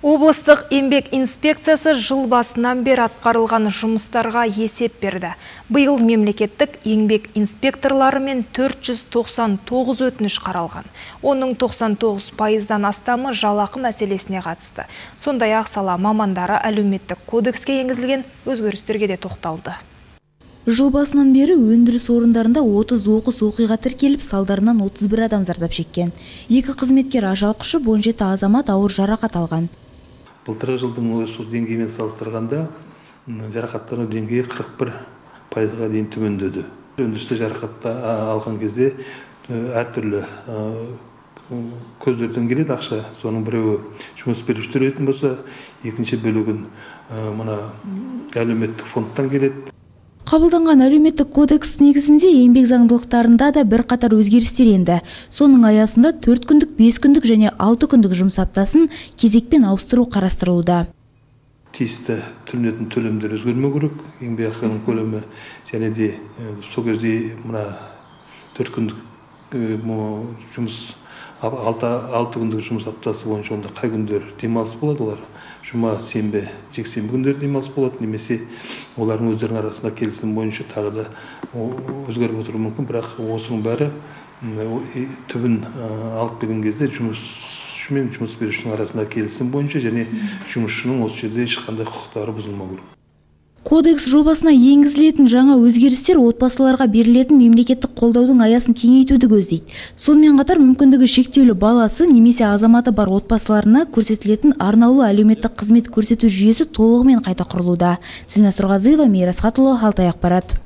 Облыстық еңбек инспекциясы жыл басынан бері атқарылған жұмыстарға есеп берді. Биыл мемлекеттік еңбек инспекторлары мен 499 өтініш қаралған. Оның 99 пайыздан астамы жалақы мәселесіне қатысты. Сондай ақ сала мамандары әлеуметтік кодекске енгізілген өзгерістерге де тоқталды. Жыл басынан бері өндіріс орындарында 30 оқыс оқиға тіркеліп, салдарынан 31 адам зардап шеккен. Екі қызметкер ажал құшып, 17 азамат ауыр жарақат алған. Былтырғы жылдың осы деңгейімен салыстырғанда жарақаттану деңгейі 41 пайызға дейін төмендеді. Өндірісте жарақат алған кезде әртүрлі көздерден келеді ақша. Соның біреуі жұмыс беруші төлейтін болса екінші бөлігін мына әлеуметтік фондтан келеді. Қабылданған әлеуметтік кодекс негізінде еңбек заңдылықтарында да бір қатар өзгерістер енді. Соның аясында 4 күндік, 5 күндік және 6 күндік жұмыс аптасын кезекпен ауыстыру қарастырылуда. Тиісті төленетін төлемдер өзгермеу керек, еңбек ақының көлемі және де сол кезде мына 4 күндік жұмыс 6 күндік жұмыс аптасы бойынша онда қай күндер демалыс болады олар? Жұма сенбі жексенбі күндері демалыс болады немесе олардың өздерінің арасында келісім бойынша тағы да өзгеріп отыруы мүмкін. Бірақ осының бәрі түбін алып келген кезде жұмысшы мен жұмыс берушінің арасында келісім бойынша және жұмысшының осы жерде ешқандай құқықтары бұзылмау керек. Кодекс жобасына енгізілетін жаңа өзгерістер отбасыларға берілетін мемлекеттік қолдаудың аясын кеңейтуді көздейді. Сонымен қатар мүмкіндігі шектеулі баласы немесе азаматы бар отбасыларына көрсетілетін арнаулы әлеуметтік қызмет көрсету жүйесі толығымен қайта құрылуда. Зина Сұрғазиева, Мейрас Хатұлы, Алтай ақпарат.